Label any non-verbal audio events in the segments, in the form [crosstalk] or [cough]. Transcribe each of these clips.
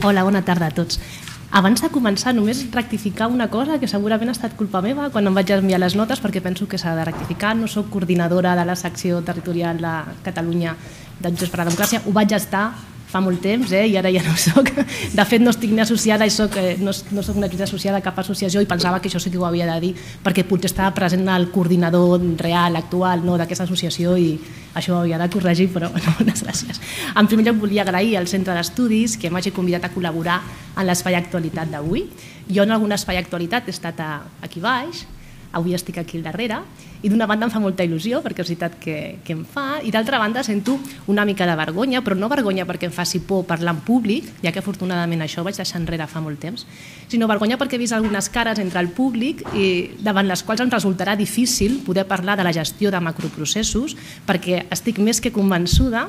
Hola, bona tarda a tots. Abans de començar, només rectificar una cosa que segurament ha estat culpa meva quan em vaig enviar les notes perquè penso que s'ha de rectificar. No sóc coordinadora de la secció territorial de Catalunya de Jutges per la Democràcia. Ho vaig estar fa molt temps eh, i ara ja no [laughs] soc. De fet, no estic ni associada i soc, eh, no, no una jutge associada a cap associació i pensava que això sí que ho havia de dir perquè potser estava present el coordinador real, actual no, d'aquesta associació i això ho havia de corregir, però [laughs] no, moltes gràcies. En primer lloc, volia agrair al Centre d'Estudis que m'hagi convidat a col·laborar en l'espai actualitat d'avui. Jo en algun espai actualitat he estat a, aquí baix, avui estic aquí al darrere, i d'una banda em fa molta il·lusió perquè és veritat que, que em fa, i d'altra banda sento una mica de vergonya, però no vergonya perquè em faci por parlar en públic, ja que afortunadament això ho vaig deixar enrere fa molt temps, sinó vergonya perquè he vist algunes cares entre el públic i davant les quals em resultarà difícil poder parlar de la gestió de macroprocessos perquè estic més que convençuda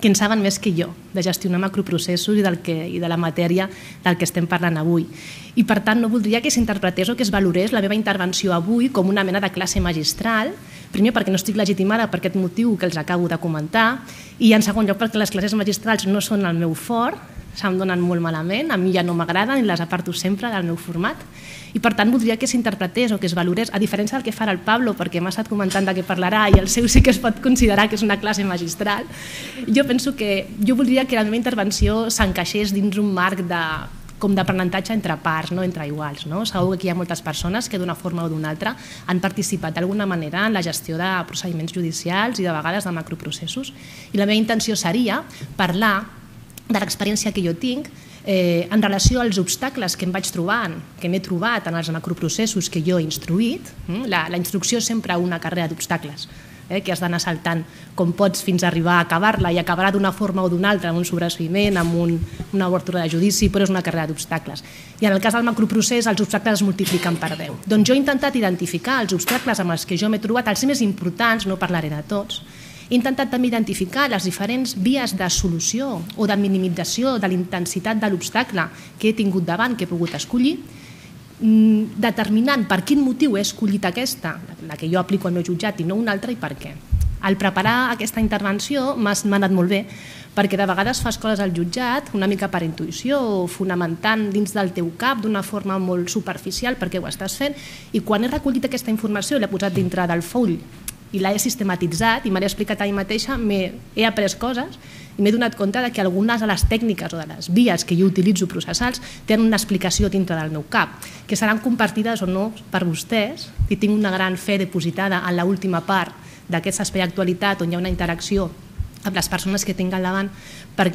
que en saben més que jo de gestionar macroprocessos i, del que, i de la matèria del que estem parlant avui. I per tant no voldria que s'interpretés o que es valorés la meva intervenció avui com una mena de classe magistral, primer perquè no estic legitimada per aquest motiu que els acabo de comentar. I en segon lloc perquè les classes magistrals no són el meu fort, se'm donen molt malament, a mi ja no m'agraden i les aparto sempre del meu format. I per tant voldria que s'interpretés o que es valorés, a diferència del que farà el Pablo, perquè m'ha estat comentant de què parlarà i el seu sí que es pot considerar que és una classe magistral, jo penso que jo voldria que la meva intervenció s'encaixés dins un marc de com d'aprenentatge entre parts, no entre iguals. No? Segur que hi ha moltes persones que d'una forma o d'una altra han participat d'alguna manera en la gestió de procediments judicials i de vegades de macroprocessos. I la meva intenció seria parlar de l'experiència que jo tinc eh, en relació als obstacles que em vaig trobant, que m'he trobat en els macroprocessos que jo he instruït, hm, la, la instrucció és sempre una carrera d'obstacles, eh, que has d'anar saltant com pots fins a arribar a acabar-la i acabarà d'una forma o d'una altra, amb un sobreseïment, amb un, una obertura de judici, però és una carrera d'obstacles. I en el cas del macroprocés els obstacles es multipliquen per 10. Doncs jo he intentat identificar els obstacles amb els que jo m'he trobat, els més importants, no parlaré de tots, he intentat també identificar les diferents vies de solució o de minimització de l'intensitat de l'obstacle que he tingut davant, que he pogut escollir, determinant per quin motiu he escollit aquesta, la que jo aplico al meu jutjat i no una altra, i per què. Al preparar aquesta intervenció m'ha anat molt bé perquè de vegades fas coses al jutjat una mica per intuïció o fonamentant dins del teu cap d'una forma molt superficial perquè ho estàs fent i quan he recollit aquesta informació i l'he posat dintre del full i l'he sistematitzat i m'he explicat a mi mateixa, he après coses i m'he donat compte de que algunes de les tècniques o de les vies que jo utilitzo processals tenen una explicació dintre del meu cap, que seran compartides o no per vostès, i tinc una gran fe depositada en l'última part d'aquest espai d'actualitat on hi ha una interacció amb les persones que tinc al davant per,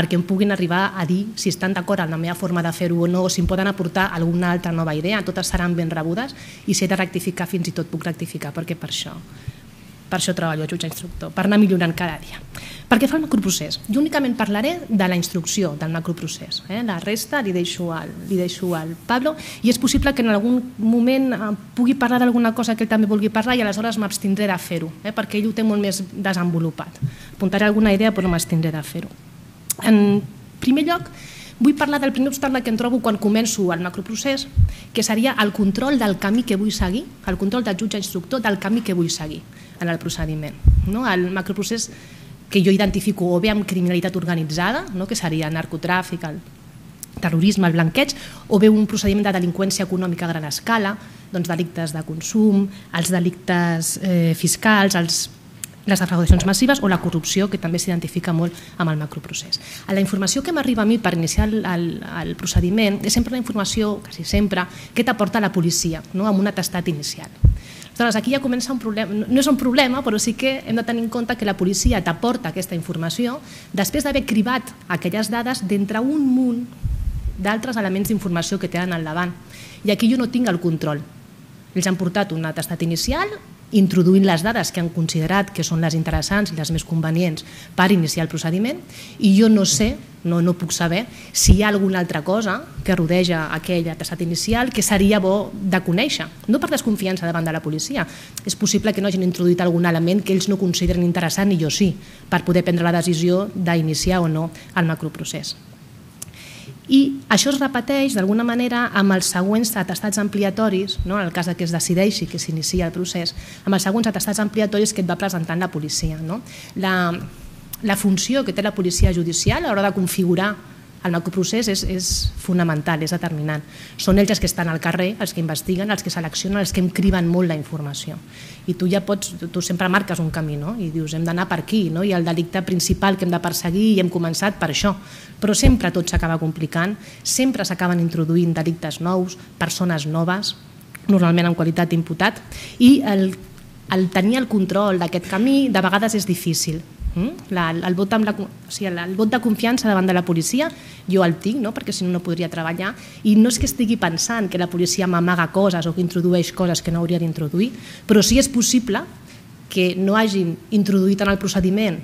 perquè em puguin arribar a dir si estan d'acord amb la meva forma de fer-ho o no, o si em poden aportar alguna altra nova idea, totes seran ben rebudes i si he de rectificar fins i tot puc rectificar, perquè per això per això treballo a jutge instructor, per anar millorant cada dia. Per què fa el macroprocés? Jo únicament parlaré de la instrucció del macroprocés. Eh? La resta li deixo, al, li deixo al Pablo i és possible que en algun moment eh, pugui parlar d'alguna cosa que ell també vulgui parlar i aleshores m'abstindré de fer-ho, eh? perquè ell ho té molt més desenvolupat. Apuntaré alguna idea però m'abstindré de fer-ho. En primer lloc, vull parlar del primer obstacle que em trobo quan començo el macroprocés, que seria el control del camí que vull seguir, el control del jutge instructor del camí que vull seguir en el procediment. No? El macroprocés que jo identifico o bé amb criminalitat organitzada, no? que seria narcotràfic, el terrorisme, el blanqueig, o bé un procediment de delinqüència econòmica a gran escala, doncs delictes de consum, els delictes eh, fiscals, els les defraudacions massives o la corrupció, que també s'identifica molt amb el macroprocés. La informació que m'arriba a mi per iniciar el, el, el procediment és sempre la informació, quasi sempre, que t'aporta la policia, no? amb un atestat inicial. Aleshores, aquí ja comença un problema, no és un problema, però sí que hem de tenir en compte que la policia t'aporta aquesta informació després d'haver cribat aquelles dades d'entre un munt d'altres elements d'informació que tenen al davant. I aquí jo no tinc el control. Ells han portat un atestat inicial, introduint les dades que han considerat que són les interessants i les més convenients per iniciar el procediment i jo no sé, no, no puc saber si hi ha alguna altra cosa que rodeja aquell atestat inicial que seria bo de conèixer, no per desconfiança davant de la policia. És possible que no hagin introduït algun element que ells no consideren interessant i jo sí, per poder prendre la decisió d'iniciar o no el macroprocés. I això es repeteix d'alguna manera amb els següents atestats ampliatoris, no? en el cas que es decideixi que s'inicia el procés, amb els següents atestats ampliatoris que et va presentant la policia. No? La, la funció que té la policia judicial a l'hora de configurar El macroprocés és, és fonamental, és determinant. Són ells els que estan al carrer, els que investiguen, els que seleccionen, els que em criben molt la informació. I tu ja pots, tu sempre marques un camí, no? I dius, hem d'anar per aquí, no? I el delicte principal que hem de perseguir i hem començat per això. Però sempre tot s'acaba complicant, sempre s'acaben introduint delictes nous, persones noves, normalment en qualitat d'imputat, i el, el tenir el control d'aquest camí de vegades és difícil Mm? La, el, vot amb la, o sigui, el, vot de confiança davant de la policia jo el tinc, no? perquè si no no podria treballar i no és que estigui pensant que la policia m'amaga coses o que introdueix coses que no hauria d'introduir, però sí és possible que no hagin introduït en el procediment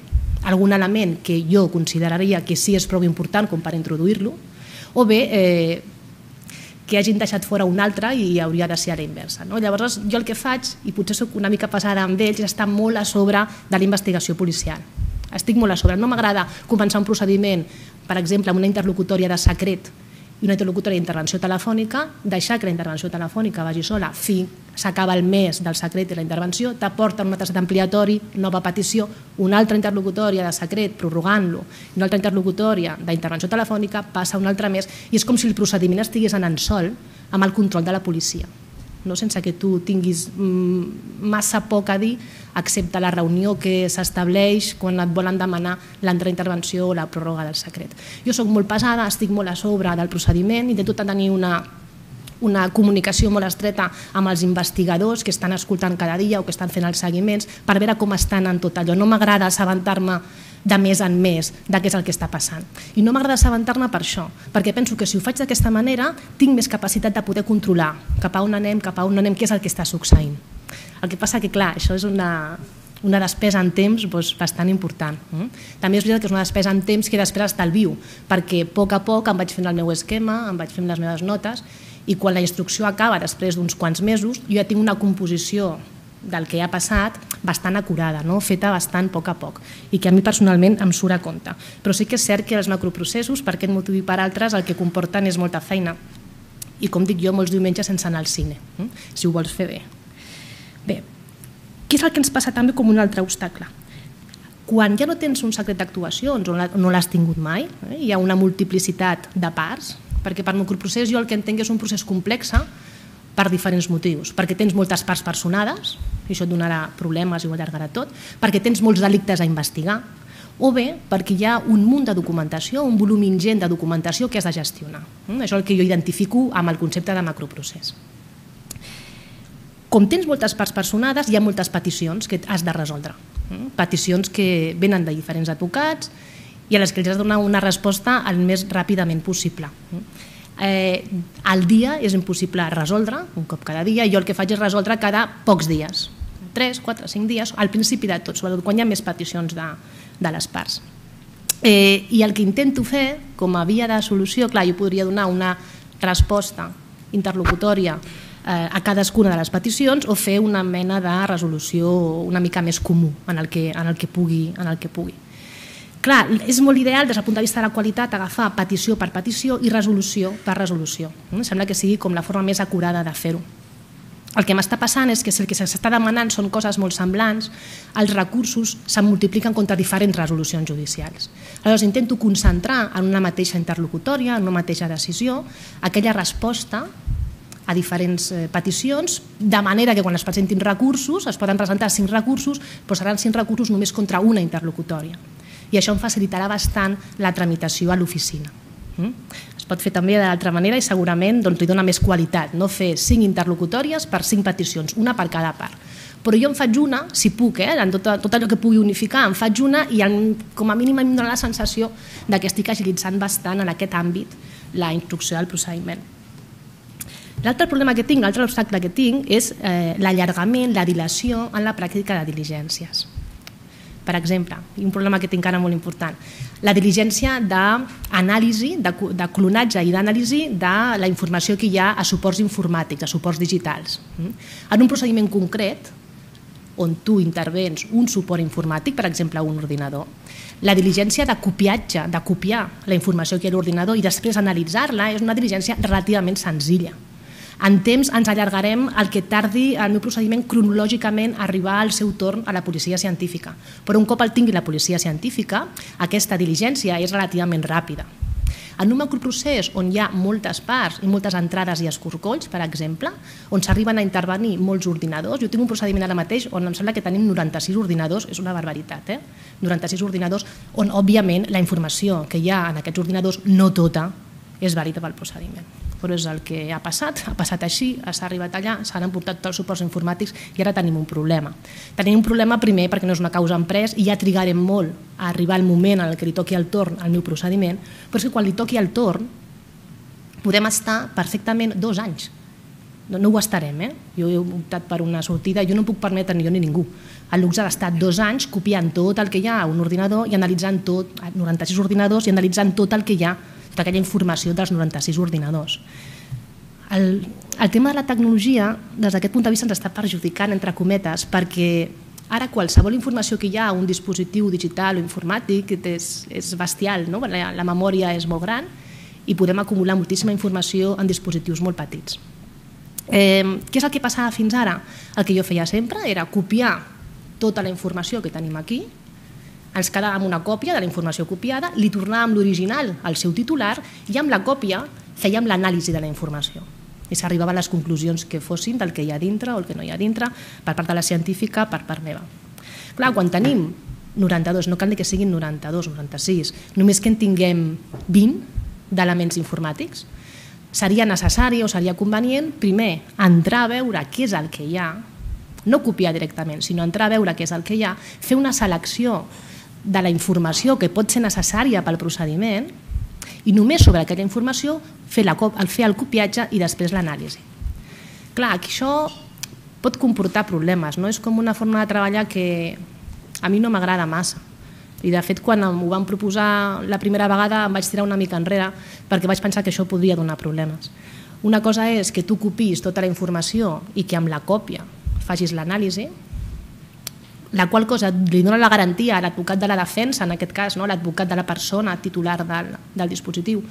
algun element que jo consideraria que sí és prou important com per introduir-lo, o bé eh, que hagin deixat fora un altre i hauria de ser a la inversa. No? Llavors, jo el que faig, i potser sóc una mica pesada amb ells, és estar molt a sobre de la investigació policial. Estic molt a sobre. No m'agrada començar un procediment, per exemple, amb una interlocutòria de secret i una interlocutòria d'intervenció telefònica, deixar que la intervenció telefònica vagi sola fins s'acaba el mes del secret i la intervenció, t'aporten un altre ampliatori, nova petició, una altra interlocutòria de secret prorrogant-lo, una altra interlocutòria d'intervenció telefònica, passa un altre mes i és com si el procediment estigués anant sol amb el control de la policia no sense que tu tinguis mm, massa poc a dir, excepte la reunió que s'estableix quan et volen demanar l'altra intervenció o la pròrroga del secret. Jo sóc molt pesada, estic molt a sobre del procediment, intento tenir una una comunicació molt estreta amb els investigadors que estan escoltant cada dia o que estan fent els seguiments per veure com estan en tot allò. No m'agrada assabentar-me de més en més de què és el que està passant. I no m'agrada assabentar-ne per això, perquè penso que si ho faig d'aquesta manera tinc més capacitat de poder controlar cap a on anem, cap a on anem, què és el que està succeint. El que passa que, clar, això és una, una despesa en temps doncs, bastant important. Mm? També és veritat que és una despesa en temps que després estalvio, perquè a poc a poc em vaig fent el meu esquema, em vaig fent les meves notes, i quan la instrucció acaba després d'uns quants mesos, jo ja tinc una composició del que ha passat bastant acurada, no? feta bastant a poc a poc i que a mi personalment em surt a compte. Però sí que és cert que els macroprocessos, per aquest motiu i per altres, el que comporten és molta feina i com dic jo, molts diumenges sense anar al cine, eh? si ho vols fer bé. Bé, què és el que ens passa també com un altre obstacle? Quan ja no tens un secret d'actuacions o no l'has tingut mai, eh? hi ha una multiplicitat de parts, perquè per macroprocés jo el que entenc és un procés complex per diferents motius, perquè tens moltes parts personades, i això et donarà problemes i ho allargarà tot, perquè tens molts delictes a investigar, o bé perquè hi ha un munt de documentació, un volum ingent de documentació que has de gestionar. Mm, això és el que jo identifico amb el concepte de macroprocés. Com tens moltes parts personades, hi ha moltes peticions que has de resoldre. Mm, peticions que venen de diferents advocats i a les que els has de donar una resposta el més ràpidament possible. Eh, al dia és impossible resoldre, un cop cada dia, jo el que faig és resoldre cada pocs dies, 3, 4, 5 dies, al principi de tot, sobretot quan hi ha més peticions de, de les parts. Eh, I el que intento fer, com a via de solució, clar, jo podria donar una resposta interlocutòria eh, a cadascuna de les peticions o fer una mena de resolució una mica més comú en el que, en el que, pugui, en el que pugui. Clar, és molt ideal des del punt de vista de la qualitat agafar petició per petició i resolució per resolució. Em sembla que sigui com la forma més acurada de fer-ho. El que m'està passant és que si el que s'està demanant són coses molt semblants, els recursos se'n multipliquen contra diferents resolucions judicials. Aleshores, intento concentrar en una mateixa interlocutòria, en una mateixa decisió, aquella resposta a diferents eh, peticions, de manera que quan es presentin recursos, es poden presentar cinc recursos, però seran cinc recursos només contra una interlocutòria i això em facilitarà bastant la tramitació a l'oficina. Mm? Es pot fer també de l'altra manera i segurament doncs, li dona més qualitat, no fer cinc interlocutòries per cinc peticions, una per cada part. Però jo en faig una, si puc, eh, en tot, tot allò que pugui unificar, en faig una i en, com a mínim em dona la sensació de que estic agilitzant bastant en aquest àmbit la instrucció del procediment. L'altre problema que tinc, l'altre obstacle que tinc és eh, l'allargament, la dilació en la pràctica de diligències per exemple, i un problema que tinc ara molt important, la diligència d'anàlisi, de, de clonatge i d'anàlisi de la informació que hi ha a suports informàtics, a suports digitals. Mm? En un procediment concret, on tu intervens un suport informàtic, per exemple un ordinador, la diligència de copiatge, de copiar la informació que hi ha a l'ordinador i després analitzar-la és una diligència relativament senzilla. En temps ens allargarem el que tardi el meu procediment cronològicament a arribar al seu torn a la policia científica. Però un cop el tingui la policia científica, aquesta diligència és relativament ràpida. En un macroprocés on hi ha moltes parts i moltes entrades i escorcolls, per exemple, on s'arriben a intervenir molts ordinadors, jo tinc un procediment ara mateix on em sembla que tenim 96 ordinadors, és una barbaritat, eh? 96 ordinadors, on òbviament la informació que hi ha en aquests ordinadors no tota és vàlida pel procediment però és el que ha passat, ha passat així, s'ha arribat allà, s'han emportat tots els suports informàtics i ara tenim un problema. Tenim un problema primer perquè no és una causa emprès i ja trigarem molt a arribar al moment en què li toqui el torn al meu procediment, però és que quan li toqui el torn podem estar perfectament dos anys. No, no ho estarem, eh? Jo he optat per una sortida, jo no puc permetre ni jo ni ningú el luxe d'estar dos anys copiant tot el que hi ha a un ordinador i analitzant tot, 96 ordinadors i analitzant tot el que hi ha tota aquella informació dels 96 ordinadors. El, el tema de la tecnologia, des d'aquest punt de vista, ens està perjudicant, entre cometes, perquè ara qualsevol informació que hi ha a un dispositiu digital o informàtic és, és bestial, no? la, la memòria és molt gran i podem acumular moltíssima informació en dispositius molt petits. Eh, què és el que passava fins ara? El que jo feia sempre era copiar tota la informació que tenim aquí, ens quedàvem una còpia de la informació copiada, li tornàvem l'original al seu titular i amb la còpia fèiem l'anàlisi de la informació i s'arribava a les conclusions que fossin del que hi ha dintre o el que no hi ha dintre per part de la científica, per part meva. Clar, quan tenim 92, no cal que siguin 92, 96, només que en tinguem 20 d'elements informàtics, seria necessari o seria convenient primer entrar a veure què és el que hi ha, no copiar directament, sinó entrar a veure què és el que hi ha, fer una selecció de la informació que pot ser necessària pel procediment i només sobre aquella informació fer, la, fer el copiatge i després l'anàlisi. Clar, això pot comportar problemes, no? és com una forma de treballar que a mi no m'agrada massa. I de fet, quan m'ho van proposar la primera vegada em vaig tirar una mica enrere perquè vaig pensar que això podria donar problemes. Una cosa és que tu copiïs tota la informació i que amb la còpia facis l'anàlisi, la qual cosa li dona la garantia a l'advocat de la defensa, en aquest cas, no? l'advocat de la persona titular del, del dispositiu,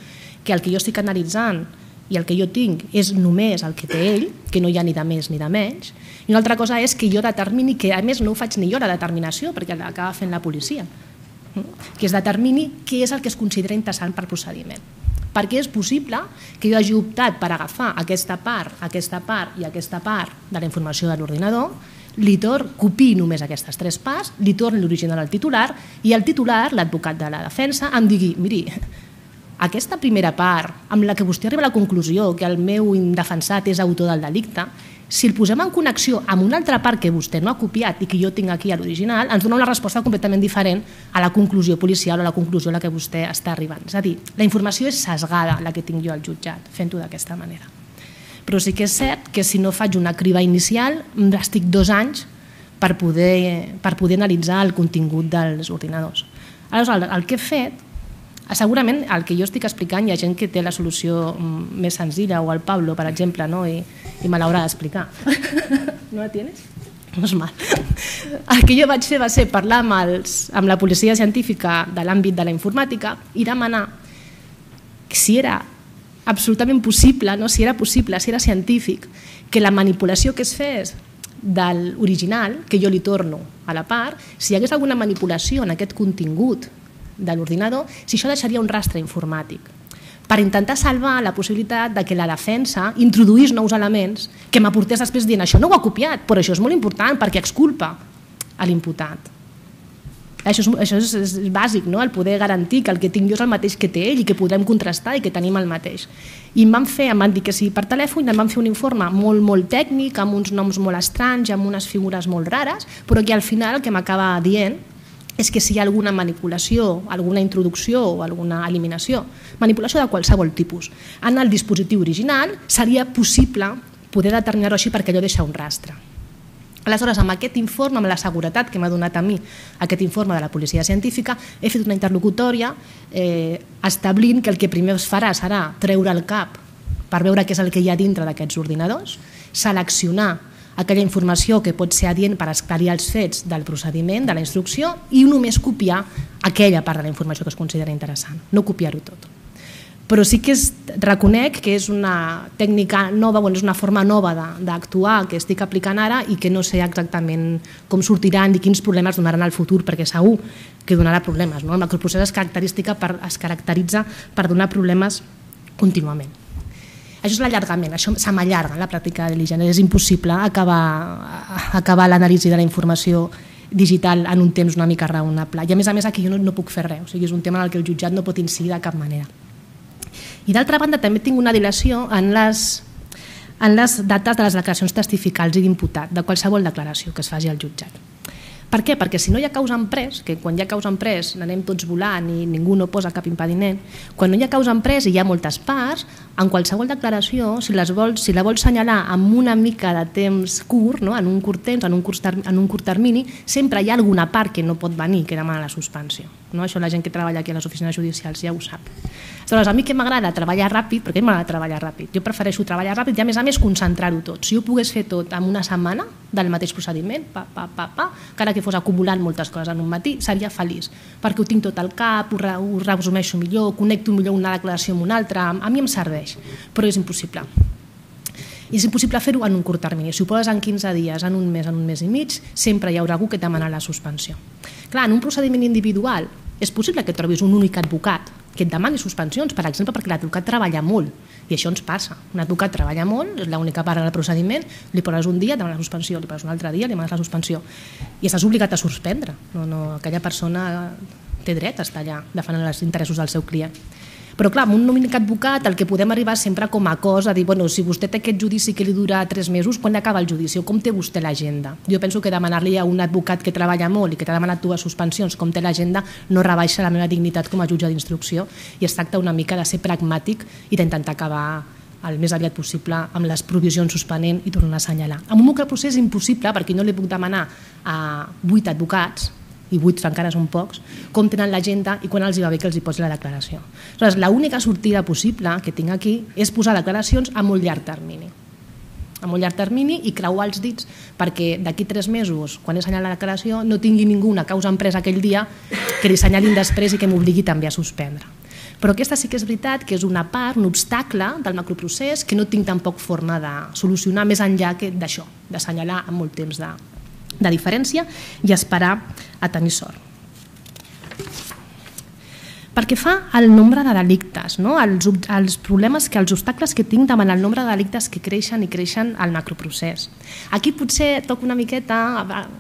que el que jo estic analitzant i el que jo tinc és només el que té ell, que no hi ha ni de més ni de menys, i una altra cosa és que jo determini, que a més no ho faig ni jo la determinació, perquè l'acaba fent la policia, que es determini què és el que es considera interessant per procediment. Perquè és possible que jo hagi optat per agafar aquesta part, aquesta part i aquesta part de la informació de l'ordinador li torn, copi només aquestes tres parts, li torni l'original al titular i el titular, l'advocat de la defensa, em digui, miri, aquesta primera part, amb la que vostè arriba a la conclusió que el meu indefensat és autor del delicte, si el posem en connexió amb una altra part que vostè no ha copiat i que jo tinc aquí a l'original, ens dona una resposta completament diferent a la conclusió policial o a la conclusió a la que vostè està arribant. És a dir, la informació és sesgada, la que tinc jo al jutjat, fent-ho d'aquesta manera però sí que és cert que si no faig una criba inicial estic dos anys per poder, per poder analitzar el contingut dels ordinadors. Aleshores, el, que he fet, segurament el que jo estic explicant hi ha gent que té la solució mm, més senzilla, o el Pablo, per exemple, no? i, i me l'haurà d'explicar. [laughs] no la tienes? És mal. [laughs] El que jo vaig fer va ser parlar amb, els, amb la policia científica de l'àmbit de la informàtica i demanar si era absolutament possible, no? si era possible, si era científic, que la manipulació que es fes de l'original, que jo li torno a la part, si hi hagués alguna manipulació en aquest contingut de l'ordinador, si això deixaria un rastre informàtic per intentar salvar la possibilitat de que la defensa introduís nous elements que m'aportés després dient això no ho ha copiat, però això és molt important perquè exculpa a l'imputat. Això és, això és, és bàsic, no? el poder garantir que el que tinc jo és el mateix que té ell i que podrem contrastar i que tenim el mateix. I em van fer, em van dir que sí per telèfon, em van fer un informe molt, molt tècnic, amb uns noms molt estranys, amb unes figures molt rares, però que al final el que m'acaba dient és que si hi ha alguna manipulació, alguna introducció o alguna eliminació, manipulació de qualsevol tipus, en el dispositiu original seria possible poder determinar-ho així perquè allò deixa un rastre. Aleshores, amb aquest informe, amb la seguretat que m'ha donat a mi aquest informe de la policia científica, he fet una interlocutòria eh, establint que el que primer es farà serà treure el cap per veure què és el que hi ha dintre d'aquests ordinadors, seleccionar aquella informació que pot ser adient per esclarir els fets del procediment, de la instrucció, i només copiar aquella part de la informació que es considera interessant, no copiar-ho tot. Però sí que és, reconec que és una tècnica nova, bueno, és una forma nova d'actuar que estic aplicant ara i que no sé exactament com sortiran i quins problemes donaran al futur, perquè segur que donarà problemes. No? El macroprocés es, característica per, es caracteritza per donar problemes contínuament. Això és l'allargament, això se m'allarga la pràctica de l'higiene, és impossible acabar, acabar l'anàlisi de la informació digital en un temps una mica raonable. I a més a més aquí jo no, no puc fer res, o sigui, és un tema en el que el jutjat no pot incidir de cap manera. I d'altra banda també tinc una dilació en les, en les dates de les declaracions testificals i d'imputat, de qualsevol declaració que es faci al jutjat. Per què? Perquè si no hi ha causa en pres, que quan hi ha causa en pres n'anem tots volant i ningú no posa cap impediment, quan no hi ha causa en pres i hi ha moltes parts, en qualsevol declaració, si, les vols, si la vols senyalar amb una mica de temps curt, no? en un curt temps, en un curt, en un curt termini, sempre hi ha alguna part que no pot venir, que demana la suspensió. No? Això la gent que treballa aquí a les oficines judicials ja ho sap. Aleshores, a mi que m'agrada treballar ràpid, perquè m'agrada treballar ràpid, jo prefereixo treballar ràpid i a més a més concentrar-ho tot. Si jo pogués fer tot en una setmana del mateix procediment, pa, pa, pa, pa, encara que fos acumulant moltes coses en un matí, seria feliç, perquè ho tinc tot al cap, ho, ho resumeixo millor, connecto millor una declaració amb una altra, a mi em serveix, però és impossible. I és impossible fer-ho en un curt termini. Si ho poses en 15 dies, en un mes, en un mes i mig, sempre hi haurà algú que demana la suspensió. Clar, en un procediment individual és possible que trobis un únic advocat que et demani suspensions, per exemple, perquè l'advocat treballa molt, i això ens passa. Un advocat treballa molt, és l'única part del procediment, li poses un dia, demana la suspensió, li poses un altre dia, li demanes la suspensió, i estàs obligat a suspendre. No, no, aquella persona té dret a estar allà defendent els interessos del seu client. Però clar, amb un únic advocat el que podem arribar sempre com a cosa, dir, bueno, si vostè té aquest judici que li dura tres mesos, quan acaba el judici? O com té vostè l'agenda? Jo penso que demanar-li a un advocat que treballa molt i que t'ha demanat dues suspensions, com té l'agenda, no rebaixa la meva dignitat com a jutge d'instrucció i es tracta una mica de ser pragmàtic i d'intentar acabar el més aviat possible amb les provisions suspenent i tornar a assenyalar. Amb un procés impossible, perquè no li puc demanar a vuit advocats i vuit encara són pocs, com tenen l'agenda i quan els hi va bé que els hi posi la declaració. Aleshores, l'única sortida possible que tinc aquí és posar declaracions a molt llarg termini a molt llarg termini i creuar els dits perquè d'aquí tres mesos, quan he assenyalat la declaració, no tingui ningú una causa empresa aquell dia que li senyalin després i que m'obligui també a suspendre. Però aquesta sí que és veritat que és una part, un obstacle del macroprocés que no tinc tampoc forma de solucionar més enllà que d'això, d'assenyalar amb molt temps de, de diferència i esperar a tenir sort. Perquè fa el nombre de delictes, no? els, els problemes que els obstacles que tinc davant el nombre de delictes que creixen i creixen al macroprocés. Aquí potser toc una miqueta,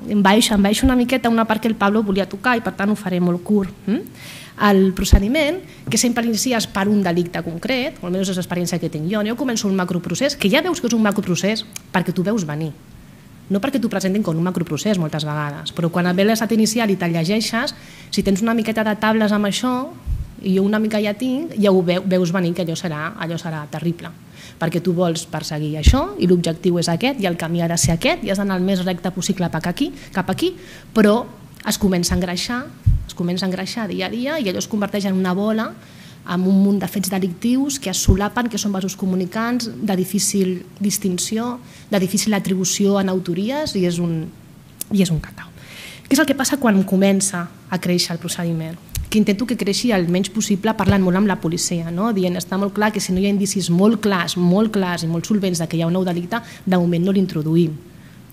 em baixo, em baixo una miqueta una part que el Pablo volia tocar i per tant ho faré molt curt. Hm? El procediment, que sempre inicies per un delicte concret, o almenys és l'experiència que tinc jo, jo començo un macroprocés, que ja veus que és un macroprocés perquè tu veus venir no perquè t'ho presentin com un macroprocés moltes vegades, però quan ve l'estat inicial i te'l llegeixes, si tens una miqueta de tables amb això, i jo una mica ja tinc, ja ho veus venir que allò serà, allò serà terrible. Perquè tu vols perseguir això i l'objectiu és aquest i el camí ha de ser aquest i has d'anar el més recte possible cap aquí, cap aquí però es comença a engreixar es comença a engreixar dia a dia i allò es converteix en una bola amb un munt de fets delictius que es solapen, que són vasos comunicants, de difícil distinció, de difícil atribució en autories i és un, i és un cacau. Què és el que passa quan comença a créixer el procediment? Que intento que creixi el menys possible parlant molt amb la policia, no? dient està molt clar que si no hi ha indicis molt clars, molt clars i molt solvents de que hi ha un nou delicte, de moment no l'introduïm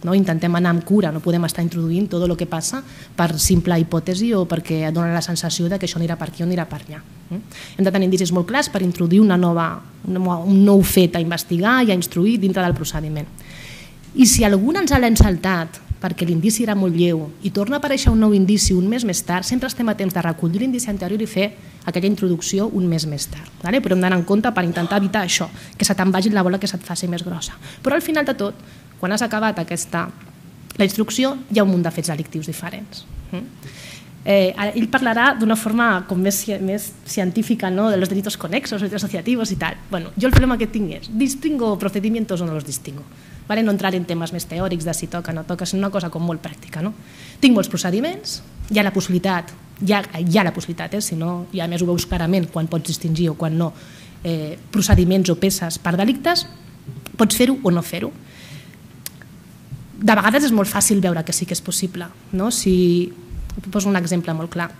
no? intentem anar amb cura, no podem estar introduint tot el que passa per simple hipòtesi o perquè dona la sensació de que això anirà per aquí o anirà per allà. Mm? Hem de tenir indicis molt clars per introduir una nova, un nou fet a investigar i a instruir dintre del procediment. I si algú ens l'ha ensaltat perquè l'indici era molt lleu i torna a aparèixer un nou indici un mes més tard, sempre estem a temps de recollir l'indici anterior i fer aquella introducció un mes més tard. Vale? Però hem d'anar en compte per intentar evitar això, que se te'n vagi la bola que se't faci més grossa. Però al final de tot, quan has acabat aquesta, la instrucció, hi ha un munt de fets delictius diferents. Mm? Eh, ell parlarà d'una forma com més, més científica no? de los delitos conexos, los delitos asociativos i tal. Bueno, jo el problema que tinc és, distingo procedimientos o no los distingo. Vale? No entrar en temes més teòrics de si toca o no toca, sinó una cosa com molt pràctica. No? Tinc molts procediments, hi ha la possibilitat, hi ha, hi ha la possibilitat, eh? si no, ja més ho veus clarament quan pots distingir o quan no, eh, procediments o peces per delictes, pots fer-ho o no fer-ho de vegades és molt fàcil veure que sí que és possible. No? Si, poso un exemple molt clar.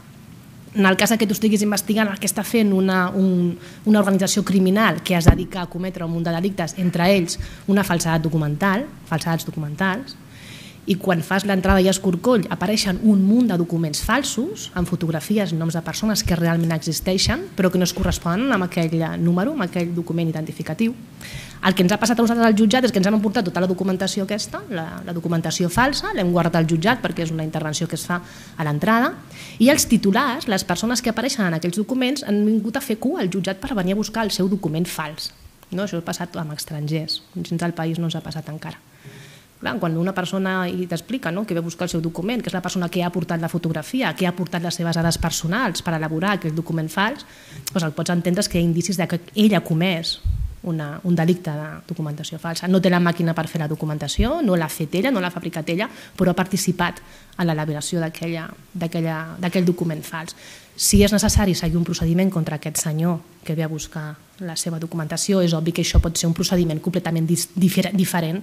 En el cas que tu estiguis investigant el que està fent una, un, una organització criminal que es dedica a cometre un munt de delictes, entre ells una falsedat documental, falsedats documentals, i quan fas l'entrada i escorcoll apareixen un munt de documents falsos amb fotografies i noms de persones que realment existeixen però que no es corresponen amb aquell número, amb aquell document identificatiu. El que ens ha passat a nosaltres al jutjat és que ens hem emportat tota la documentació aquesta, la, la documentació falsa, l'hem guardat al jutjat perquè és una intervenció que es fa a l'entrada i els titulars, les persones que apareixen en aquells documents han vingut a fer cua al jutjat per venir a buscar el seu document fals. No? Això ha passat amb estrangers, dins del país no ens ha passat encara. Clar, quan una persona t'explica no, que ve a buscar el seu document, que és la persona que ha portat la fotografia, que ha portat les seves dades personals per elaborar aquell document fals, doncs el pots entendre que hi ha indicis de que ell ha comès una, un delicte de documentació falsa. No té la màquina per fer la documentació, no l'ha fet ella, no l'ha fabricat ella, però ha participat en l'elaboració d'aquell document fals. Si és necessari seguir un procediment contra aquest senyor que ve a buscar la seva documentació, és obvi que això pot ser un procediment completament diferent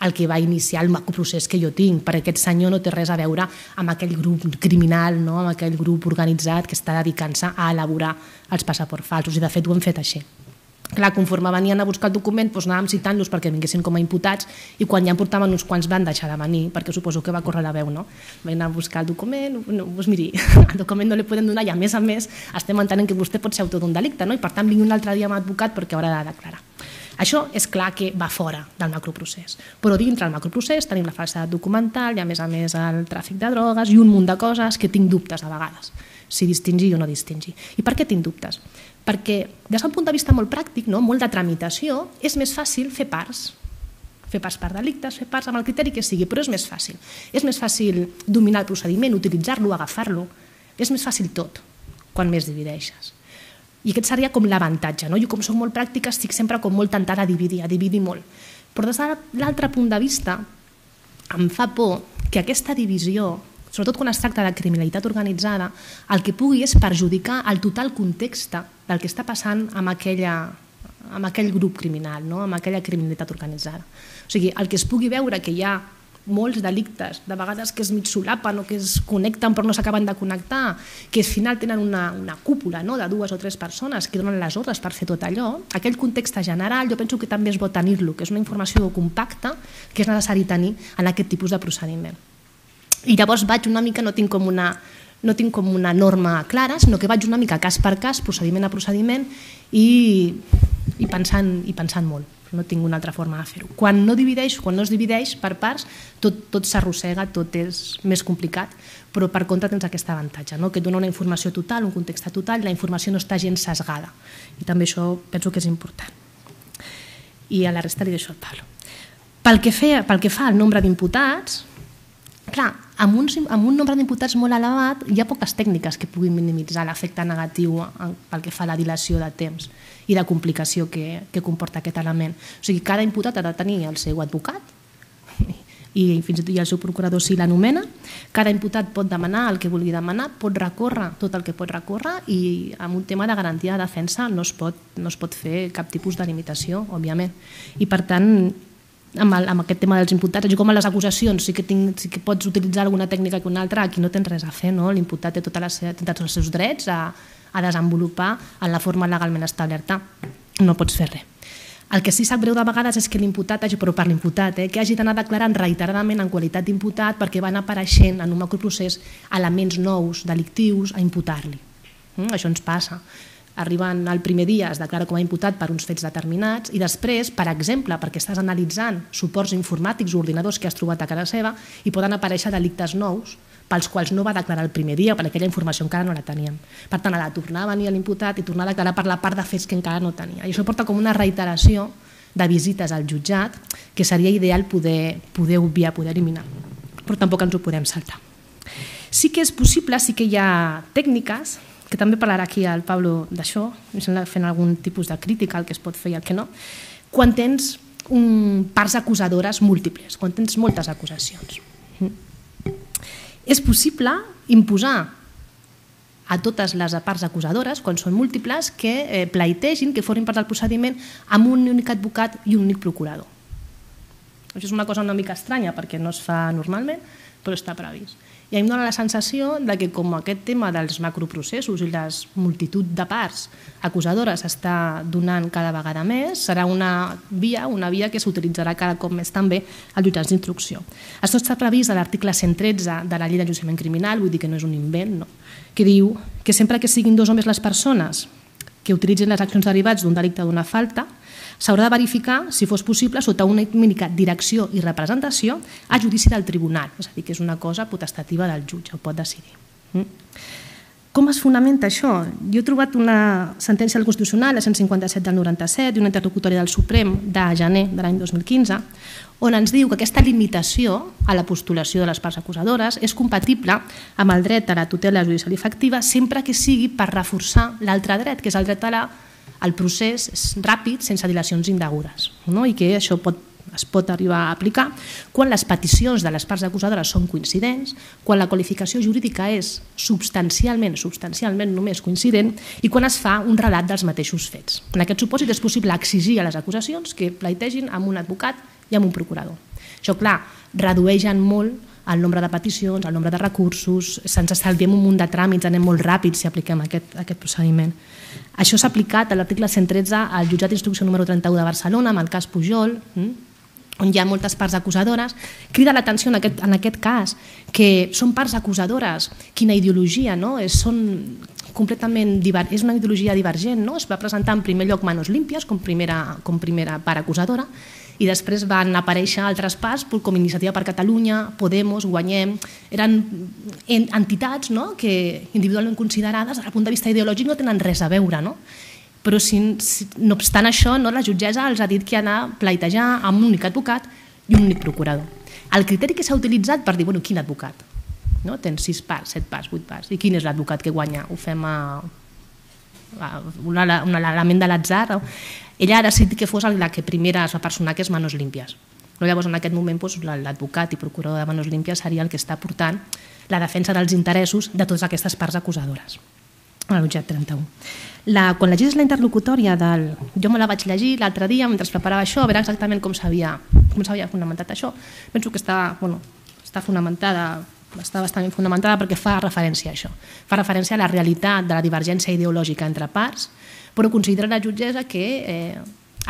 el que va iniciar el macroprocés que jo tinc, perquè aquest senyor no té res a veure amb aquell grup criminal, no? amb aquell grup organitzat que està dedicant-se a elaborar els passaports falsos, i de fet ho hem fet així. Clar, conforme venien a buscar el document, doncs anàvem citant-los perquè vinguessin com a imputats i quan ja en portaven uns quants van deixar de venir, perquè suposo que va córrer la veu, no? Vam anar a buscar el document, no, doncs miri, [laughs] el document no li podem donar i a més a més estem entenent que vostè pot ser autor d'un delicte, no? I per tant vingui un altre dia amb advocat perquè haurà de declarar. Això és clar que va fora del macroprocés, però dintre del macroprocés tenim la falsedat documental i a més a més el tràfic de drogues i un munt de coses que tinc dubtes a vegades, si distingir o no distingir. I per què tinc dubtes? Perquè des d'un punt de vista molt pràctic, no? molt de tramitació, és més fàcil fer parts, fer parts per delictes, fer parts amb el criteri que sigui, però és més fàcil. És més fàcil dominar el procediment, utilitzar-lo, agafar-lo. És més fàcil tot quan més divideixes. I aquest seria com l'avantatge. No? Jo com soc molt pràctica estic sempre com molt tentada a dividir, a dividir molt. Però des de l'altre punt de vista em fa por que aquesta divisió, sobretot quan es tracta de criminalitat organitzada, el que pugui és perjudicar el total context del que està passant amb aquella, amb aquell grup criminal, no? amb aquella criminalitat organitzada. O sigui, el que es pugui veure que hi ha molts delictes, de vegades que es mig solapen o que es connecten però no s'acaben de connectar, que al final tenen una, una cúpula no? de dues o tres persones que donen les ordres per fer tot allò, aquell context general jo penso que també és bo tenir-lo, que és una informació compacta que és necessari tenir en aquest tipus de procediment. I llavors vaig una mica, no tinc com una, no tinc com una norma clara, sinó que vaig una mica cas per cas, procediment a procediment i, i, pensant, i pensant molt no tinc una altra forma de fer-ho. Quan no divideix, quan no es divideix per parts, tot, tot s'arrossega, tot és més complicat, però per contra tens aquest avantatge, no? que et dona una informació total, un context total, la informació no està gens sesgada. I també això penso que és important. I a la resta li deixo el Pablo. Pel que, fe, pel que fa al nombre d'imputats, clar, amb un, amb un nombre d'imputats molt elevat hi ha poques tècniques que puguin minimitzar l'efecte negatiu pel que fa a la dilació de temps i la complicació que, que comporta aquest element. O sigui, cada imputat ha de tenir el seu advocat i fins i tot ha el seu procurador si l'anomena. Cada imputat pot demanar el que vulgui demanar, pot recórrer tot el que pot recórrer i amb un tema de garantia de defensa no es pot, no es pot fer cap tipus de limitació, òbviament. I per tant, amb, el, amb aquest tema dels imputats, així com a les acusacions, sí que, tinc, sí que pots utilitzar alguna tècnica que una altra, aquí no tens res a fer, no? l'imputat té, tota la, té tots els seus drets a, a desenvolupar en la forma legalment establerta. No pots fer res. El que sí sap greu de vegades és que l'imputat però per l'imputat, eh, que hagi d'anar declarant reiteradament en qualitat d'imputat perquè van apareixent en un macroprocés elements nous, delictius, a imputar-li. Mm, això ens passa. Arriben al primer dia, es declara com a imputat per uns fets determinats i després, per exemple, perquè estàs analitzant suports informàtics o ordinadors que has trobat a casa seva i poden aparèixer delictes nous pels quals no va declarar el primer dia, perquè aquella informació encara no la teníem. Per tant, ha de tornar a venir l'imputat i tornar a declarar per la part de fets que encara no tenia. I això porta com una reiteració de visites al jutjat que seria ideal poder, poder obviar, poder eliminar. Però tampoc ens ho podem saltar. Sí que és possible, sí que hi ha tècniques, que també parlarà aquí el Pablo d'això, fent algun tipus de crítica al que es pot fer i al que no, quan tens un, parts acusadores múltiples, quan tens moltes acusacions és possible imposar a totes les parts acusadores, quan són múltiples, que eh, pleitegin, que forin part del procediment amb un únic advocat i un únic procurador. Això és una cosa una mica estranya perquè no es fa normalment, però està previst. I a mi em dóna la sensació de que com aquest tema dels macroprocessos i les multitud de parts acusadores està donant cada vegada més, serà una via, una via que s'utilitzarà cada cop més també als jutjats d'instrucció. Això està previst a l'article 113 de la llei d'enjudiciament criminal, vull dir que no és un invent, no? que diu que sempre que siguin dos o més les persones que utilitzin les accions derivats d'un delicte d'una falta, s'haurà de verificar, si fos possible, sota una única direcció i representació a judici del tribunal. És a dir, que és una cosa potestativa del jutge, ho pot decidir. Mm? Com es fonamenta això? Jo he trobat una sentència del Constitucional, la 157 del 97, i una interlocutòria del Suprem de gener de l'any 2015, on ens diu que aquesta limitació a la postulació de les parts acusadores és compatible amb el dret a la tutela judicial efectiva sempre que sigui per reforçar l'altre dret, que és el dret a la el procés és ràpid sense dilacions indegudes no? i que això pot, es pot arribar a aplicar quan les peticions de les parts acusadores són coincidents, quan la qualificació jurídica és substancialment, substancialment només coincident i quan es fa un relat dels mateixos fets. En aquest supòsit és possible exigir a les acusacions que pleitegin amb un advocat i amb un procurador. Això, clar, redueix molt el nombre de peticions, el nombre de recursos, se'ns estalviem un munt de tràmits, anem molt ràpids si apliquem aquest, aquest procediment. Això s'ha aplicat a l'article 113 al jutjat d'instrucció número 31 de Barcelona, amb el cas Pujol, hm? on hi ha moltes parts acusadores, crida l'atenció en, aquest, en aquest cas que són parts acusadores, quina ideologia, no? És, són completament és una ideologia divergent, no? es va presentar en primer lloc Manos Límpies com primera, com primera part acusadora i després van aparèixer altres parts com Iniciativa per Catalunya, Podemos, Guanyem, eren entitats no? que individualment considerades, des del punt de vista ideològic, no tenen res a veure, no? però si, si, no obstant això, no, la jutgessa els ha dit que ha d'anar a pleitejar amb un únic advocat i un únic procurador. El criteri que s'ha utilitzat per dir, bueno, quin advocat? No? Tens sis parts, set parts, vuit parts. I quin és l'advocat que guanya? Ho fem a un, element de l'atzar? ella ha decidit que fos la que primera es va personar, que és Manos Límpies. No, llavors, en aquest moment, doncs, l'advocat i procurador de Manos Límpies seria el que està portant la defensa dels interessos de totes aquestes parts acusadores a l'objet 31. La, quan llegis la interlocutòria del... Jo me la vaig llegir l'altre dia mentre preparava això, a veure exactament com s'havia com fonamentat això. Penso que està, bueno, està fonamentada està bastant fonamentada perquè fa referència a això. Fa referència a la realitat de la divergència ideològica entre parts però considera la jutgessa que eh,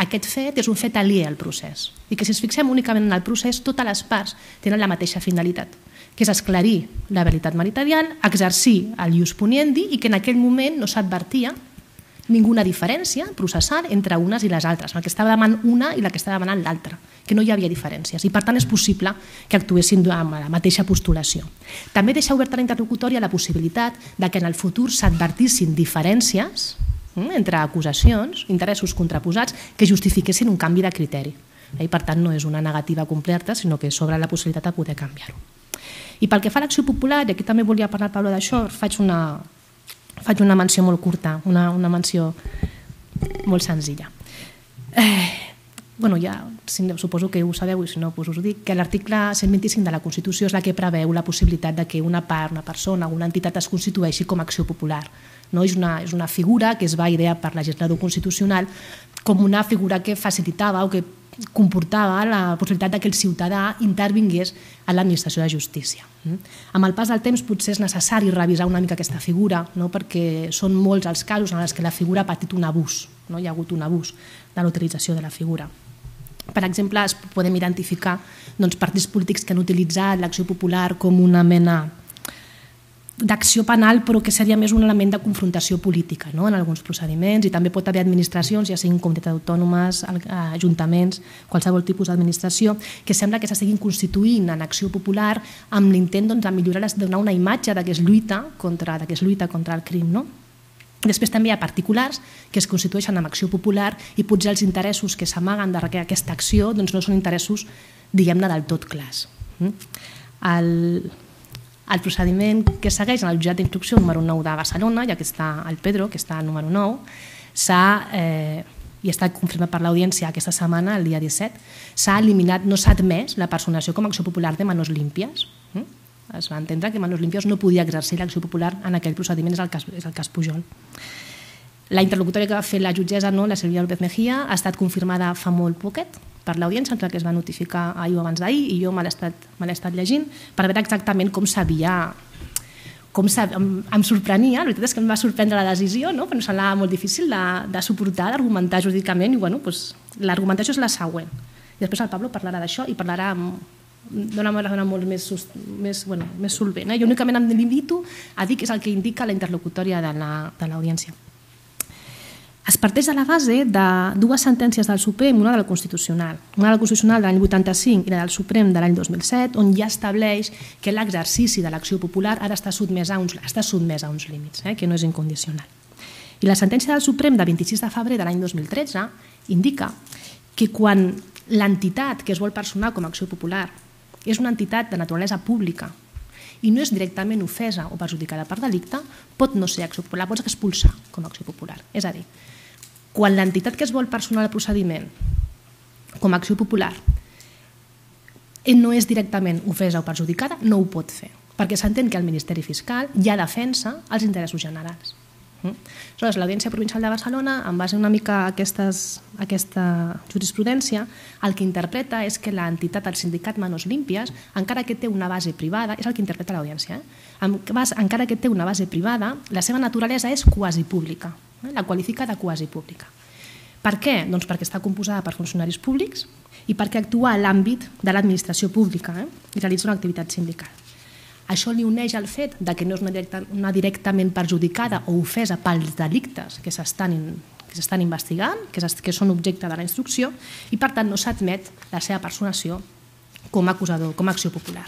aquest fet és un fet aliè al procés i que si ens fixem únicament en el procés, totes les parts tenen la mateixa finalitat, que és esclarir la veritat maritarial, exercir el ius poniendi i que en aquell moment no s'advertia ninguna diferència processal entre unes i les altres, el que estava demanant una i la que estava demanant l'altra, que no hi havia diferències i per tant és possible que actuessin amb la mateixa postulació. També deixa oberta la interlocutòria la possibilitat de que en el futur s'advertissin diferències Mm, entre acusacions, interessos contraposats, que justifiquessin un canvi de criteri. I per tant no és una negativa completa, sinó que s'obre la possibilitat de poder canviar-ho. I pel que fa a l'acció popular, i aquí també volia parlar, Pablo, d'això, faig una, faig una menció molt curta, una, una menció molt senzilla. Eh, bueno, ja suposo que ho sabeu i si no doncs us ho dic, que l'article 125 de la Constitució és la que preveu la possibilitat de que una part, una persona, una entitat es constitueixi com a acció popular. No? És, una, és una figura que es va idear per legislador constitucional com una figura que facilitava o que comportava la possibilitat de que el ciutadà intervingués a l'administració de justícia. Amb el pas del temps potser és necessari revisar una mica aquesta figura, no? perquè són molts els casos en els que la figura ha patit un abús, no? hi ha hagut un abús de l'utilització de la figura. Per exemple, es podem identificar doncs, partits polítics que han utilitzat l'acció popular com una mena d'acció penal però que seria més un element de confrontació política no? en alguns procediments i també pot haver administracions, ja siguin comunitats autònomes, ajuntaments, qualsevol tipus d'administració, que sembla que s'estiguin constituint en acció popular amb l'intent doncs, de millorar, de donar una imatge de que és lluita contra, de que és lluita contra el crim. No? Després també hi ha particulars que es constitueixen en acció popular i potser els interessos que s'amaguen darrere aquesta acció doncs no són interessos, diguem-ne, del tot clars. Mm? El, el procediment que segueix en el jutjat d'instrucció número 9 de Barcelona, ja que està el Pedro, que està al número 9, s'ha, eh, i està confirmat per l'audiència aquesta setmana, el dia 17, s'ha eliminat, no s'ha admès la personació com a acció popular de Manos Límpies. Mm? Es va entendre que Manos Límpies no podia exercir l'acció popular en aquell procediment, és el cas, és el cas Pujol. La interlocutòria que va fer la jutgessa, no, la Silvia López Mejía, ha estat confirmada fa molt poquet per l'audiència, que es va notificar ahir o abans d'ahir, i jo me l'he estat, estat llegint per veure exactament com s'havia com em, em sorprenia, la veritat és que em va sorprendre la decisió, no? però em semblava molt difícil de, de suportar, d'argumentar jurídicament, i bueno, doncs, l'argumentació és la següent. I després el Pablo parlarà d'això i parlarà d'una manera molt més, més, bueno, més solvent. Eh? Jo únicament em limito a dir que és el que indica la interlocutòria de l'audiència. La, es parteix de la base de dues sentències del Suprem, una del Constitucional, una del Constitucional de l'any 85 i la del Suprem de l'any 2007, on ja estableix que l'exercici de l'acció popular ha d'estar sotmès a uns, està sotmès a uns límits, eh, que no és incondicional. I la sentència del Suprem de 26 de febrer de l'any 2013 indica que quan l'entitat que es vol personar com a acció popular és una entitat de naturalesa pública i no és directament ofesa o perjudicada per delicte, pot no ser acció popular, pots expulsar com a acció popular. És a dir, quan l'entitat que es vol personar al procediment com a acció popular no és directament ofesa o perjudicada, no ho pot fer, perquè s'entén que el Ministeri Fiscal ja defensa els interessos generals. Mm? Aleshores, l'Audiència Provincial de Barcelona, en base una mica a, aquestes, a aquesta jurisprudència, el que interpreta és que l'entitat, el sindicat Manos Límpies, encara que té una base privada, és el que interpreta l'Audiència, eh? encara que té una base privada, la seva naturalesa és quasi pública, Eh? La qualifica de quasi pública. Per què? Doncs perquè està composada per funcionaris públics i perquè actua a l'àmbit de l'administració pública eh? i realitza una activitat sindical. Això li uneix al fet de que no és una, directa, una directament perjudicada o ofesa pels delictes que s'estan que s'estan investigant, que, que són objecte de la instrucció, i per tant no s'admet la seva personació com a acusador, com a acció popular.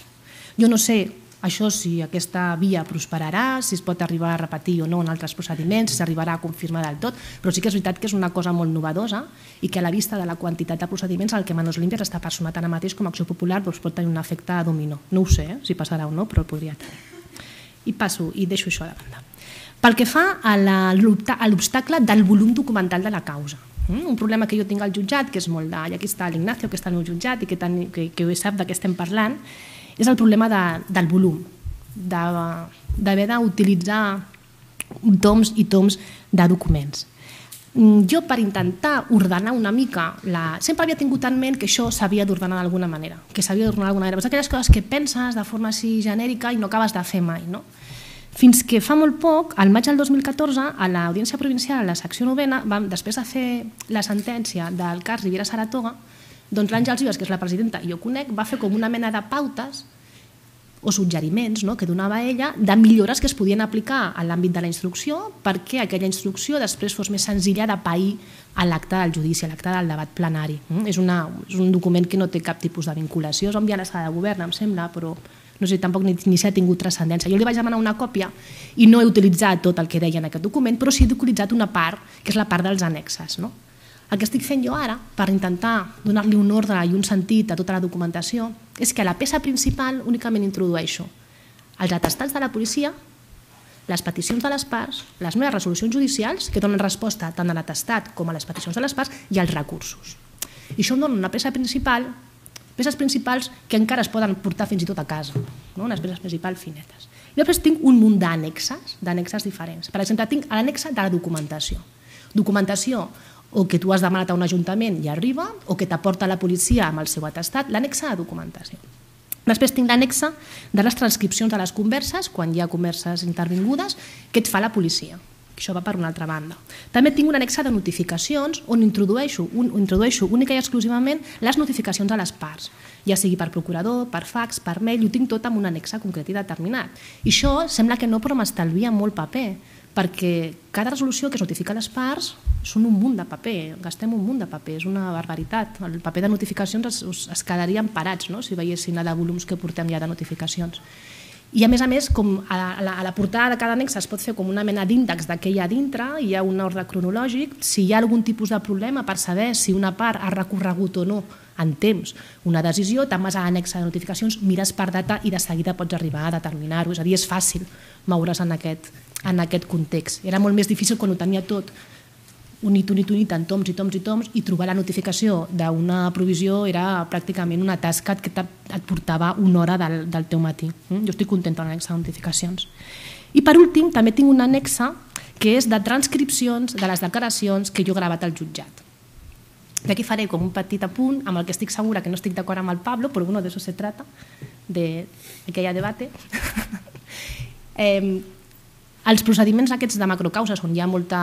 Jo no sé això si aquesta via prosperarà, si es pot arribar a repetir o no en altres procediments, si s'arribarà a confirmar del tot, però sí que és veritat que és una cosa molt novedosa i que a la vista de la quantitat de procediments el que Manos Límpies està personat ara mateix com a acció popular doncs pot tenir un efecte dominó. No ho sé eh, si passarà o no, però podria tenir. I passo i deixo això de banda. Pel que fa a l'obstacle del volum documental de la causa, mm, un problema que jo tinc al jutjat, que és molt de... I aquí està l'Ignacio, que està al meu jutjat i que, ten, que, que sap de què estem parlant, és el problema de, del volum, d'haver d'utilitzar toms i toms de documents. Mm, jo, per intentar ordenar una mica, la... sempre havia tingut en ment que això s'havia d'ordenar d'alguna manera, que s'havia d'ordenar d'alguna manera. Però aquelles coses que penses de forma així genèrica i no acabes de fer mai. No? Fins que fa molt poc, al maig del 2014, a l'Audiència Provincial, a la secció novena, vam, després de fer la sentència del cas Rivera Saratoga, doncs l'Àngels Vives, que és la presidenta, jo conec, va fer com una mena de pautes o suggeriments no, que donava ella de millores que es podien aplicar a l'àmbit de la instrucció perquè aquella instrucció després fos més senzilla de pair a l'acte del judici, a l'acte del debat plenari. Mm? És, una, és un document que no té cap tipus de vinculació, és enviar a la de govern, em sembla, però no sé tampoc ni, ni si ha tingut transcendència. Jo li vaig demanar una còpia i no he utilitzat tot el que deia en aquest document, però sí he utilitzat una part, que és la part dels annexes. No? El que estic fent jo ara, per intentar donar-li un ordre i un sentit a tota la documentació, és que a la peça principal únicament introdueixo els atestats de la policia, les peticions de les parts, les meves resolucions judicials, que donen resposta tant a l'atestat com a les peticions de les parts, i els recursos. I això em dona una peça principal, peces principals que encara es poden portar fins i tot a casa, no? unes peces principals finetes. I després tinc un munt d'annexes, d'annexes diferents. Per exemple, tinc l'annexa de la documentació. Documentació o que tu has demanat a un ajuntament i arriba, o que t'aporta la policia amb el seu atestat, l'anexa de documentació. Després tinc l'anexa de les transcripcions de les converses, quan hi ha converses intervingudes, que et fa la policia. Això va per una altra banda. També tinc una anexa de notificacions on introdueixo, un, introdueixo única i exclusivament les notificacions a les parts, ja sigui per procurador, per fax, per mail, ho tinc tot amb un anexa concret i determinat. I això sembla que no, però m'estalvia molt paper, perquè cada resolució que es notifica a les parts són un munt de paper, gastem un munt de paper, és una barbaritat. El paper de notificacions es, es quedarien parats no? si veiessin la volums que portem ja de notificacions. I a més a més, com a la, a la portada de cada anex es pot fer com una mena d'índex de què hi ha dintre, hi ha un ordre cronològic, si hi ha algun tipus de problema per saber si una part ha recorregut o no en temps una decisió, te'n vas a l'annex de notificacions, mires per data i de seguida pots arribar a determinar-ho, és a dir, és fàcil moure's en aquest, en aquest context. Era molt més difícil quan ho tenia tot unit, unit, unit en toms i toms i toms i trobar la notificació d'una provisió era pràcticament una tasca que et portava una hora del, del teu matí. Mm? Jo estic contenta amb l'annexa de notificacions. I per últim també tinc una anexa que és de transcripcions de les declaracions que jo he gravat al jutjat. I aquí faré com un petit apunt amb el que estic segura que no estic d'acord amb el Pablo, però bueno, de eso se trata, de, de que hi ha debate. [laughs] eh, els procediments aquests de macrocauses, on hi ha molta,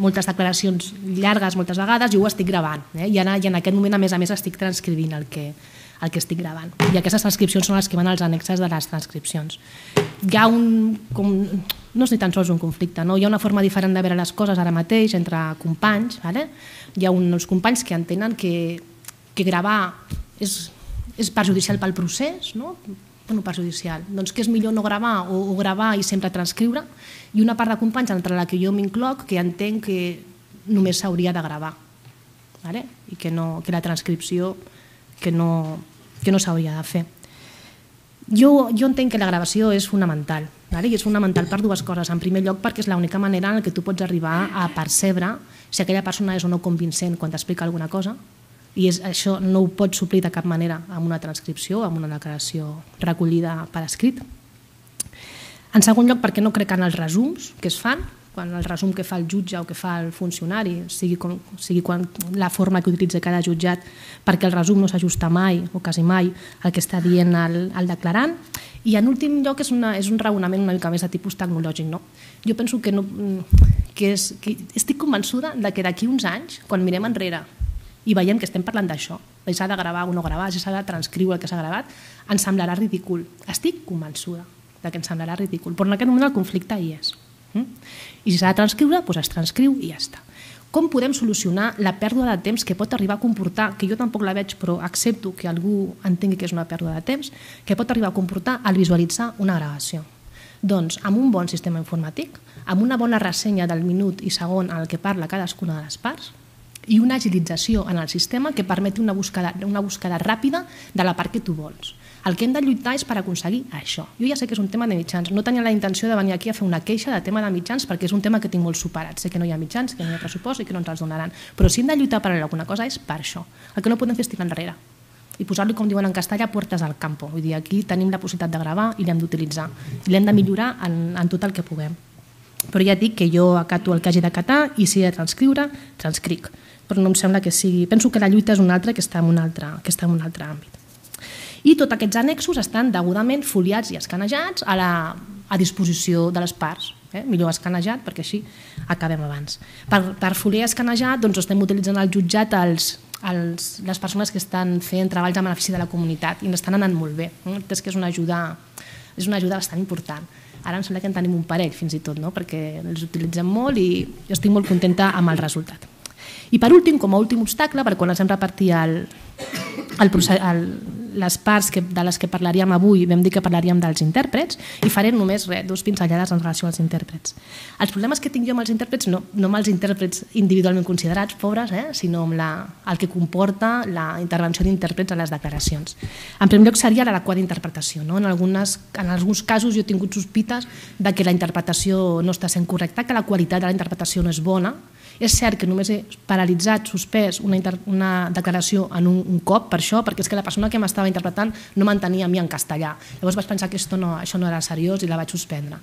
moltes declaracions llargues moltes vegades, jo ho estic gravant. Eh? I, ara, I en aquest moment, a més a més, estic transcrivint el que, el que estic gravant. I aquestes transcripcions són les que van als annexes de les transcripcions. Hi ha un... Com, no és ni tan sols un conflicte, no? hi ha una forma diferent de veure les coses ara mateix entre companys. Vale? Hi ha uns companys que entenen que, que gravar és, és perjudicial pel procés, no? bueno, perjudicial. Doncs que és millor no gravar o, o gravar i sempre transcriure, i una part de companys entre la que jo m'incloc que entenc que només s'hauria de gravar vale? i que, no, que la transcripció que no, que no s'hauria de fer. Jo, jo entenc que la gravació és fonamental, vale? i és fonamental per dues coses. En primer lloc, perquè és l'única manera en què tu pots arribar a percebre si aquella persona és o no convincent quan t'explica alguna cosa, i és, això no ho pots suplir de cap manera amb una transcripció, amb una declaració recollida per escrit. En segon lloc, perquè no crec en els resums que es fan, quan el resum que fa el jutge o que fa el funcionari, sigui, com, sigui quan, la forma que utilitza cada jutjat, perquè el resum no s'ajusta mai o quasi mai al que està dient el, el declarant. I en últim lloc és, una, és un raonament una mica més de tipus tecnològic. No? Jo penso que, no, que, és, que estic convençuda de que d'aquí uns anys, quan mirem enrere i veiem que estem parlant d'això, si s'ha de gravar o no gravar, si s'ha de transcriure el que s'ha gravat, ens semblarà ridícul. Estic convençuda que ens semblarà ridícul, però en aquest moment el conflicte hi és. Mm? I si s'ha de transcriure, doncs es transcriu i ja està. Com podem solucionar la pèrdua de temps que pot arribar a comportar, que jo tampoc la veig però accepto que algú entengui que és una pèrdua de temps, que pot arribar a comportar al visualitzar una gravació? Doncs amb un bon sistema informàtic, amb una bona ressenya del minut i segon en el que parla cadascuna de les parts, i una agilització en el sistema que permeti una buscada, una buscada ràpida de la part que tu vols. El que hem de lluitar és per aconseguir això. Jo ja sé que és un tema de mitjans, no tenia la intenció de venir aquí a fer una queixa de tema de mitjans perquè és un tema que tinc molt superat. Sé que no hi ha mitjans, que no hi ha pressupost i que no ens els donaran. Però si hem de lluitar per alguna cosa és per això. El que no podem fer és tirar enrere i posar-li, com diuen en castellà, puertes al campo. Vull dir, aquí tenim la possibilitat de gravar i l'hem d'utilitzar. I l'hem de millorar en, en tot el que puguem. Però ja dic que jo acato el que hagi d'acatar i si he de transcriure, transcric. Però no em sembla que sigui... Penso que la lluita és una altra que està en un altre, que està en un altre àmbit. I tots aquests annexos estan degudament foliats i escanejats a, la, a disposició de les parts. Eh? Millor escanejat perquè així acabem abans. Per, per foliar escanejat doncs, estem utilitzant el jutjat els, els, les persones que estan fent treballs a benefici de la comunitat i ens estan anant molt bé. Eh? És que és una ajuda, és una ajuda bastant important. Ara em sembla que en tenim un parell fins i tot, no? perquè els utilitzem molt i estic molt contenta amb el resultat. I per últim, com a últim obstacle, per quan ens hem repartit el, el, el, les parts que, de les que parlaríem avui vam dir que parlaríem dels intèrprets i faré només res, dos pinzellades en relació als intèrprets. Els problemes que tinc jo amb els intèrprets, no, no amb els intèrprets individualment considerats, pobres, eh, sinó amb la, el que comporta la intervenció d'intèrprets a les declaracions. En primer lloc seria l'adequada interpretació. No? En, algunes, en alguns casos jo he tingut sospites de que la interpretació no està sent correcta, que la qualitat de la interpretació no és bona, és cert que només he paralitzat, suspès una, una declaració en un, un cop per això, perquè és que la persona que m'estava interpretant no m'entenia a mi en castellà. Llavors vaig pensar que esto no, això no era seriós i la vaig suspendre.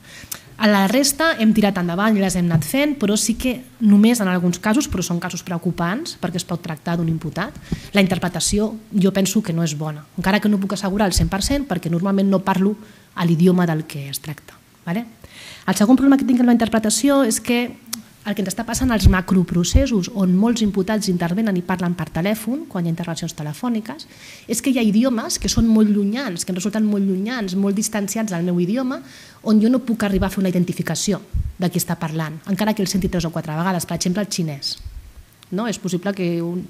A la resta hem tirat endavant i les hem anat fent, però sí que només en alguns casos, però són casos preocupants perquè es pot tractar d'un imputat, la interpretació jo penso que no és bona, encara que no puc assegurar el 100% perquè normalment no parlo a l'idioma del que es tracta. Vale? El segon problema que tinc amb la interpretació és que el que ens està passant als macroprocessos on molts imputats intervenen i parlen per telèfon, quan hi ha intervencions telefòniques, és que hi ha idiomes que són molt llunyans, que resulten molt llunyans, molt distanciats del meu idioma, on jo no puc arribar a fer una identificació de qui està parlant, encara que el senti tres o quatre vegades, per exemple el xinès. No? És possible que un...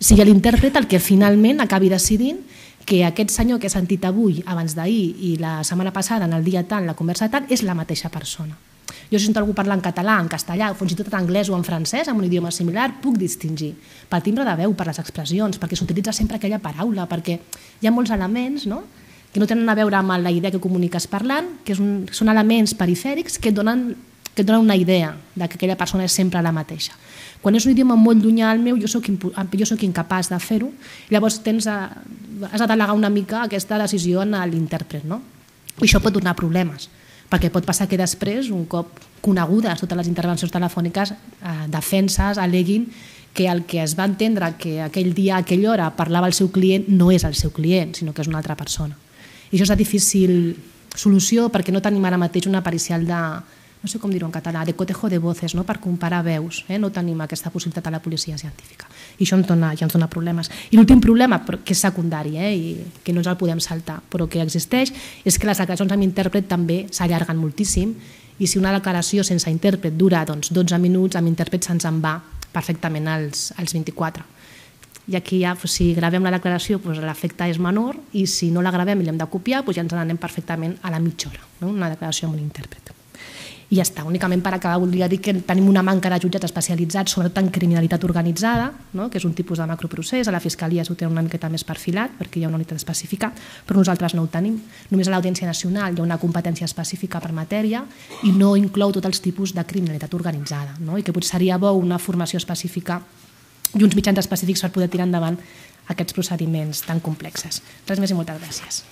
sigui l'intèrpret el que finalment acabi decidint que aquest senyor que he sentit avui, abans d'ahir i la setmana passada, en el dia tant, la conversa tant, és la mateixa persona. Jo sento algú parlar en català, en castellà, o fins i tot en anglès o en francès, amb un idioma similar, puc distingir. Pel timbre de veu, per les expressions, perquè s'utilitza sempre aquella paraula, perquè hi ha molts elements no? que no tenen a veure amb la idea que comuniques parlant, que un, són elements perifèrics que donen, que donen una idea de que aquella persona és sempre la mateixa. Quan és un idioma molt llunyà al meu, jo sóc, jo sóc incapaç de fer-ho, llavors tens a, has de delegar una mica aquesta decisió en l'intèrpret. No? I això pot donar problemes perquè pot passar que després, un cop conegudes totes les intervencions telefòniques, eh, defenses aleguin que el que es va entendre que aquell dia, a aquella hora, parlava el seu client no és el seu client, sinó que és una altra persona. I això és de difícil solució perquè no tenim ara mateix una pericial de, no sé com dir-ho en català, de cotejo de voces, no? per comparar veus. Eh? No tenim aquesta possibilitat a la policia científica. I això ens dona, ja ens dona problemes. I l'últim problema, que és secundari, eh? i que no ens el podem saltar, però que existeix, és que les declaracions amb intèrpret també s'allarguen moltíssim i si una declaració sense intèrpret dura doncs, 12 minuts, amb intèrpret se'ns en va perfectament als, als 24. I aquí ja, si gravem la declaració, doncs l'efecte és menor i si no la gravem i l'hem de copiar, doncs ja ens n'anem perfectament a la mitja hora, no? una declaració amb un intèrpret. I ja està, únicament per acabar voldria dir que tenim una manca de jutjats especialitzats, sobretot en criminalitat organitzada, no? que és un tipus de macroprocés, a la Fiscalia s'ho té una miqueta més perfilat perquè hi ha una unitat específica, però nosaltres no ho tenim. Només a l'Audiència Nacional hi ha una competència específica per matèria i no inclou tots els tipus de criminalitat organitzada, no? i que potser seria bo una formació específica i uns mitjans específics per poder tirar endavant aquests procediments tan complexes. Res més i moltes gràcies.